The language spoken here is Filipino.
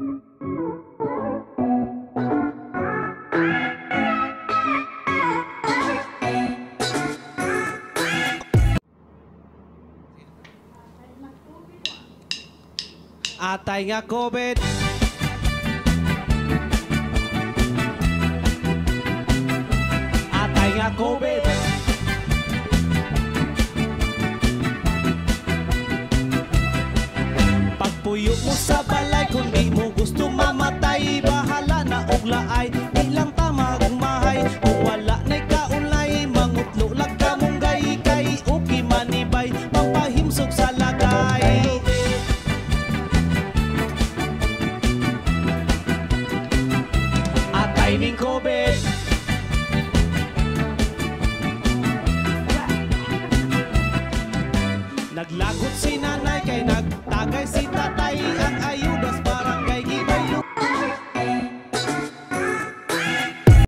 Atay nga COVID. Atay nga COVID. Pagpuyo mo sa bayan. kainin COVID. Naglagot si nanay